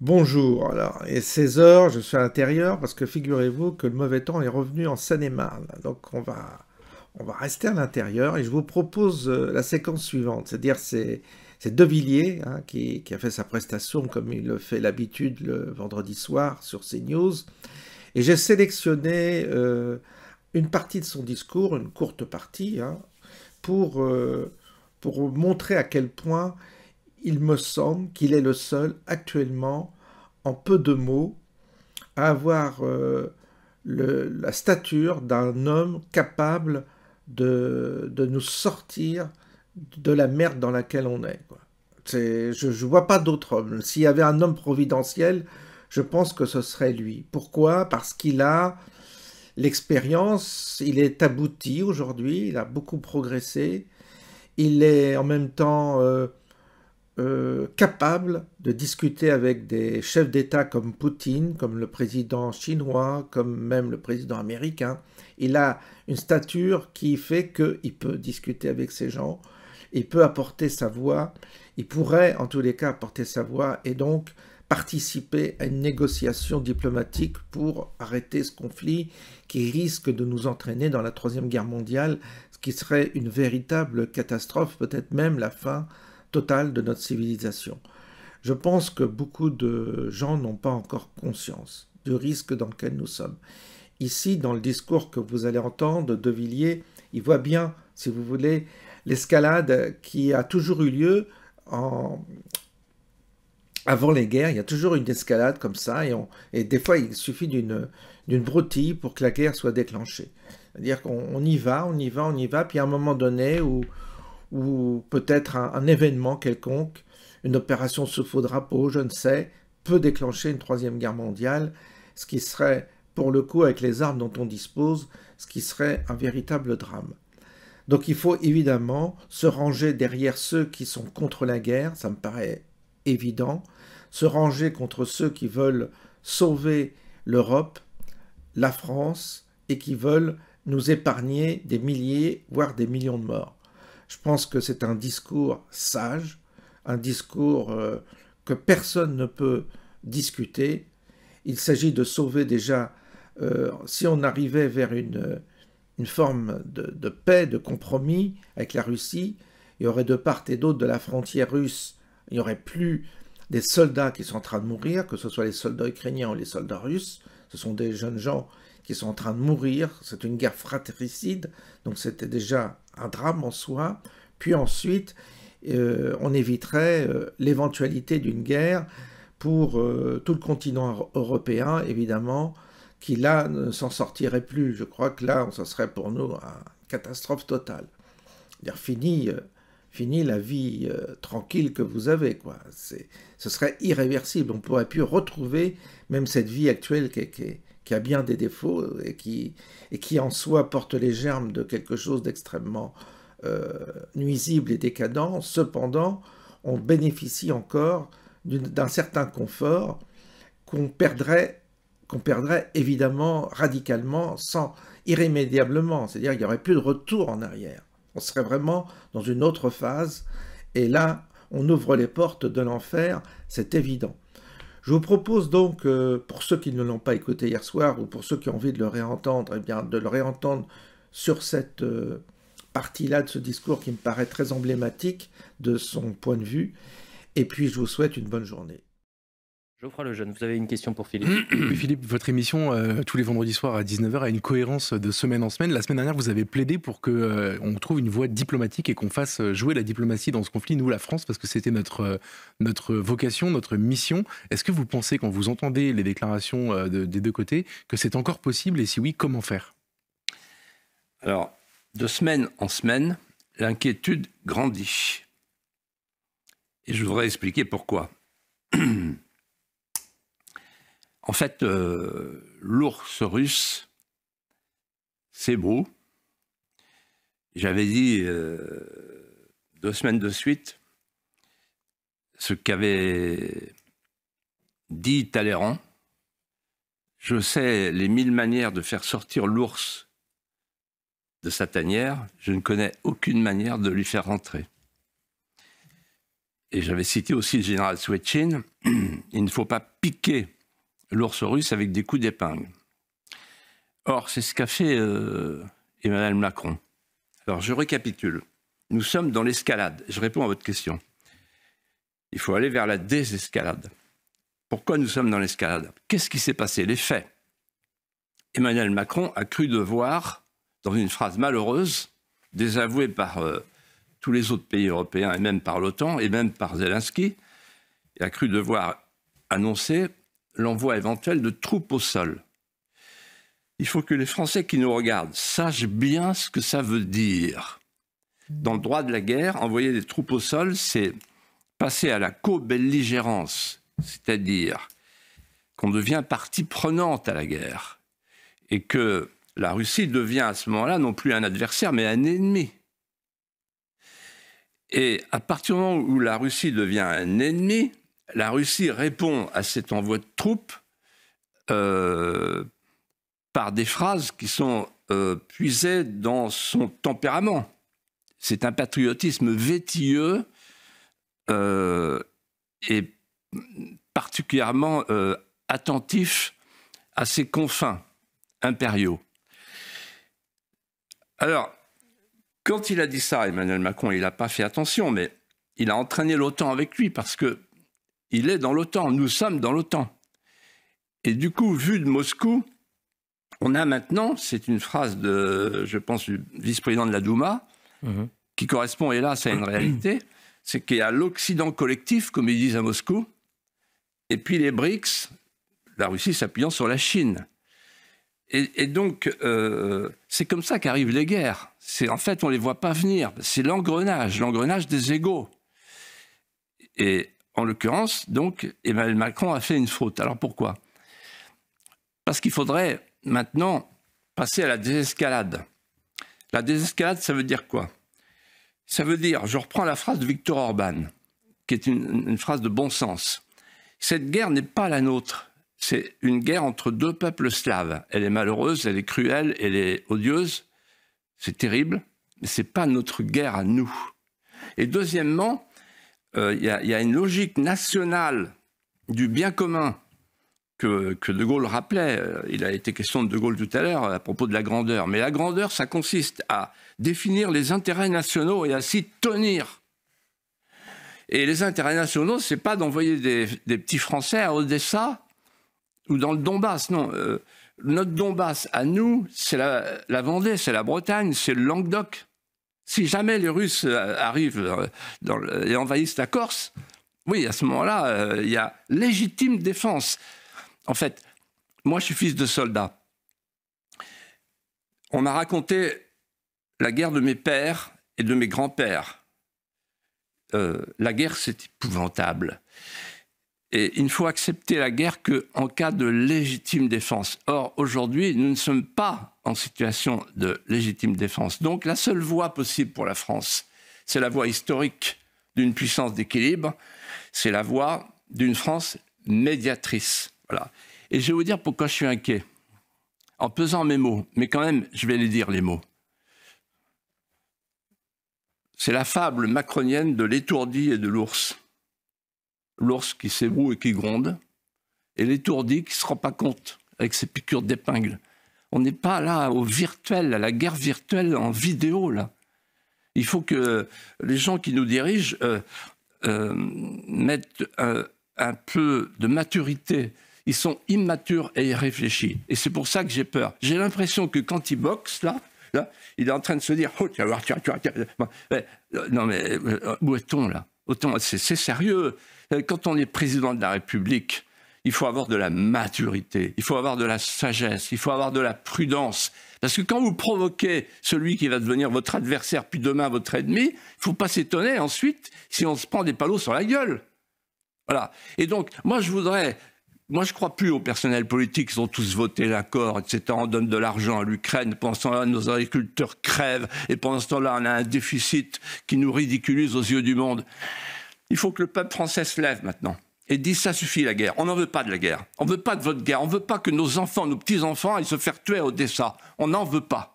Bonjour, alors, et 16 heures, je suis à l'intérieur parce que figurez-vous que le mauvais temps est revenu en Seine-et-Marne. Donc on va, on va rester à l'intérieur et je vous propose euh, la séquence suivante, c'est-à-dire c'est, c'est De Villiers hein, qui, a fait sa prestation comme il le fait l'habitude le vendredi soir sur CNews. Et j'ai sélectionné euh, une partie de son discours, une courte partie, hein, pour, euh, pour montrer à quel point il me semble qu'il est le seul actuellement, en peu de mots, à avoir euh, la stature d'un homme capable de, de, nous sortir de la merde dans laquelle on est. je ne vois pas d'autre homme. S'il y avait un homme providentiel, je pense que ce serait lui. Pourquoi? Parce qu'il a l'expérience, il est abouti aujourd'hui, il a beaucoup progressé, il est en même temps... Euh, euh, capable de discuter avec des chefs d'État comme Poutine, comme le président chinois, comme même le président américain. Il a une stature qui fait qu'il peut discuter avec ces gens, il peut apporter sa voix, il pourrait en tous les cas apporter sa voix et donc participer à une négociation diplomatique pour arrêter ce conflit qui risque de nous entraîner dans la Troisième Guerre mondiale, ce qui serait une véritable catastrophe, peut-être même la fin de notre civilisation. Je pense que beaucoup de gens n'ont pas encore conscience du risque dans lequel nous sommes. Ici, dans le discours que vous allez entendre de Villiers, il voit bien, si vous voulez, l'escalade qui a toujours eu lieu en... avant les guerres. Il y a toujours une escalade comme ça, et, et des fois, il suffit d'une broutille pour que la guerre soit déclenchée. C'est-à-dire qu'on y va, on y va, on y va, puis à un moment donné où ou peut-être un, événement quelconque, une opération sous faux drapeau, je ne sais, peut déclencher une troisième guerre mondiale, ce qui serait, pour le coup, avec les armes dont on dispose, ce qui serait un véritable drame. Donc il faut évidemment se ranger derrière ceux qui sont contre la guerre, ça me paraît évident, se ranger contre ceux qui veulent sauver l'Europe, la France, et qui veulent nous épargner des milliers, voire des millions de morts. Je pense que c'est un discours sage, un discours euh, que personne ne peut discuter. Il s'agit de sauver déjà, euh, si on arrivait vers une, une forme de, paix, de compromis avec la Russie, il y aurait de part et d'autre de la frontière russe, il n'y aurait plus des soldats qui sont en train de mourir, que ce soit les soldats ukrainiens ou les soldats russes, ce sont des jeunes gens qui sont en train de mourir, c'est une guerre fratricide, donc c'était déjà un drame en soi, puis ensuite euh, on éviterait euh, l'éventualité d'une guerre pour euh, tout le continent européen, évidemment, qui là ne s'en sortirait plus. Je crois que là, ce serait pour nous une catastrophe totale. Dire fini, fini la vie tranquille que vous avez, quoi. Ce serait irréversible. On pourrait plus retrouver même cette vie actuelle qui est, qui a bien des défauts et qui, et qui en soi porte les germes de quelque chose d'extrêmement euh, nuisible et décadent. Cependant, on bénéficie encore d'un certain confort qu'on perdrait, qu'on perdrait évidemment radicalement, sans irrémédiablement. C'est-à-dire qu'il n'y aurait plus de retour en arrière. On serait vraiment dans une autre phase. Et là, on ouvre les portes de l'enfer, c'est évident. Je vous propose donc, euh, pour ceux qui ne l'ont pas écouté hier soir ou pour ceux qui ont envie de le réentendre, eh bien, de le réentendre sur cette euh, partie-là de ce discours qui me paraît très emblématique de son point de vue. Et puis, je vous souhaite une bonne journée. Geoffroy Lejeune, vous avez une question pour Philippe Philippe, votre émission euh, tous les vendredis soirs à 19h a une cohérence de semaine en semaine. La semaine dernière, vous avez plaidé pour qu'on euh, on trouve une voie diplomatique et qu'on fasse jouer la diplomatie dans ce conflit, nous, la France, parce que c'était notre, euh, notre vocation, notre mission. Est-ce que vous pensez, quand vous entendez les déclarations des deux côtés, que c'est encore possible et si oui, comment faire? Alors, de semaine en semaine, l'inquiétude grandit. Et je voudrais expliquer pourquoi. En fait, euh, l'ours russe, c'est beau. J'avais dit euh, deux semaines de suite ce qu'avait dit Talleyrand. Je sais les mille manières de faire sortir l'ours de sa tanière, je ne connais aucune manière de lui faire rentrer. et j'avais cité aussi le général Swetchin, il ne faut pas piquer l'ours russe avec des coups d'épingle. Or, c'est ce qu'a fait euh, Emmanuel Macron. Alors, je récapitule. Nous sommes dans l'escalade. Je réponds à votre question. Il faut aller vers la désescalade. Pourquoi nous sommes dans l'escalade? Qu'est-ce qui s'est passé? Les faits. Emmanuel Macron a cru devoir, dans une phrase malheureuse, désavouée par euh, tous les autres pays européens et même par l'OTAN et même par Zelensky, il a cru devoir annoncer l'envoi éventuel de troupes au sol. Il faut que les Français qui nous regardent sachent bien ce que ça veut dire. Dans le droit de la guerre, envoyer des troupes au sol, c'est passer à la co-belligérance, c'est-à-dire qu'on devient partie prenante à la guerre et que la Russie devient à ce moment-là non plus un adversaire mais un ennemi. Et à partir du moment où la Russie devient un ennemi, la Russie répond à cet envoi de troupes euh, par des phrases qui sont euh, puisées dans son tempérament. C'est un patriotisme vétilleux euh, et particulièrement attentif à ses confins impériaux. Alors, quand il a dit ça, Emmanuel Macron, il n'a pas fait attention, mais il a entraîné l'OTAN avec lui parce que il est dans l'OTAN, nous sommes dans l'OTAN. Et du coup, vu de Moscou, on a maintenant, c'est une phrase de, je pense, du vice-président de la Douma, mhm. qui correspond, hélas, à une réalité, c'est qu'il y a l'Occident collectif, comme ils disent à Moscou, et puis les BRICS, la Russie s'appuyant sur la Chine. Et, donc, euh, c'est comme ça qu'arrivent les guerres. C'est en fait, on les voit pas venir. C'est l'engrenage, l'engrenage des égaux. Et en l'occurrence, donc, Emmanuel Macron a fait une faute. Alors pourquoi? Parce qu'il faudrait maintenant passer à la désescalade. La désescalade, ça veut dire quoi? Ça veut dire, je reprends la phrase de Victor Orban, qui est une phrase de bon sens. Cette guerre n'est pas la nôtre c'est une guerre entre deux peuples slaves. Elle est malheureuse, elle est cruelle, elle est odieuse, c'est terrible, mais ce n'est pas notre guerre à nous. Et deuxièmement, euh, il y, a une logique nationale du bien commun que, De Gaulle rappelait. Euh, il a été question de De Gaulle tout à l'heure à propos de la grandeur. Mais la grandeur, ça consiste à définir les intérêts nationaux et à s'y tenir. Et les intérêts nationaux, c'est pas d'envoyer des, des, petits Français à Odessa ou dans le Donbass. Non, euh, notre Donbass, à nous, c'est la, Vendée, c'est la Bretagne, c'est le Languedoc. Si jamais les Russes euh, arrivent euh, et envahissent la Corse, oui, à ce moment-là, il y a légitime défense. En fait, moi, je suis fils de soldat. On m'a raconté la guerre de mes pères et de mes grands-pères. la guerre, c'est épouvantable. Et il ne faut accepter la guerre qu'en cas de légitime défense. Or, aujourd'hui, nous ne sommes pas en situation de légitime défense. Donc, la seule voie possible pour la France, c'est la voie historique d'une puissance d'équilibre, c'est la voie d'une France médiatrice. Voilà. Et je vais vous dire pourquoi je suis inquiet. En pesant mes mots, mais quand même, je vais les dire les mots. C'est la fable macronienne de l'étourdi et de l'ours l'ours qui s'ébroue et qui gronde, et l'étourdi qui ne se rend pas compte avec ses piqûres d'épingle. On n'est pas là au virtuel, à la guerre virtuelle en vidéo, là. Il faut que les gens qui nous dirigent euh, euh, mettent un, peu de maturité. Ils sont immatures et irréfléchis. Et c'est pour ça que j'ai peur. J'ai l'impression que quand ils boxent, là, là, il est en train de se dire Oh, vas, tu vas. Non, mais euh, où est-on, là? C'est sérieux. Euh, quand on est président de la République, il faut avoir de la maturité, il faut avoir de la sagesse, il faut avoir de la prudence. Parce que quand vous provoquez celui qui va devenir votre adversaire, puis demain votre ennemi, il ne faut pas s'étonner ensuite si on se prend des palos sur la gueule. Voilà. Et donc, moi, je voudrais. Moi, je crois plus aux personnels politiques qui ont tous voté l'accord, etc. On donne de l'argent à l'Ukraine. Pendant ce temps-là, nos agriculteurs crèvent. Et pendant ce temps-là, on a un déficit qui nous ridiculise aux yeux du monde. Il faut que le peuple français se lève maintenant et dise ça suffit la guerre. On n'en veut pas de la guerre. On ne veut pas de votre guerre. On ne veut pas que nos enfants, nos petits-enfants aillent se faire tuer à Odessa. On n'en veut pas.